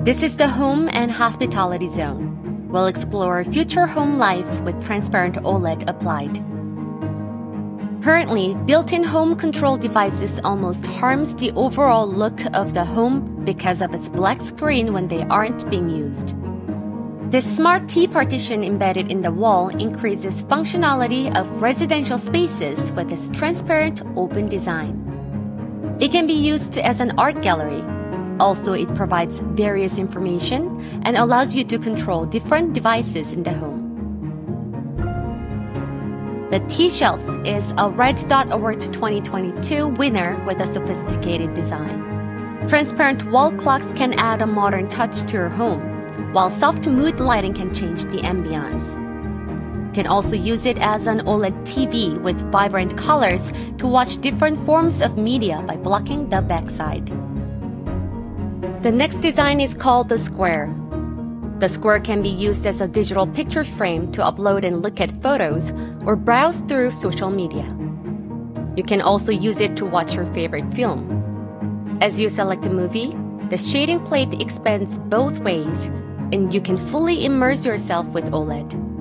This is the Home and Hospitality Zone. We'll explore future home life with transparent OLED applied. Currently, built-in home control devices almost harms the overall look of the home because of its black screen when they aren't being used. This smart T partition embedded in the wall increases functionality of residential spaces with its transparent open design. It can be used as an art gallery. Also, it provides various information and allows you to control different devices in the home. The T-Shelf is a Red Dot Award 2022 winner with a sophisticated design. Transparent wall clocks can add a modern touch to your home, while soft mood lighting can change the ambiance. You can also use it as an OLED TV with vibrant colors to watch different forms of media by blocking the backside. The next design is called the Square. The square can be used as a digital picture frame to upload and look at photos or browse through social media. You can also use it to watch your favorite film. As you select a movie, the shading plate expands both ways, and you can fully immerse yourself with OLED.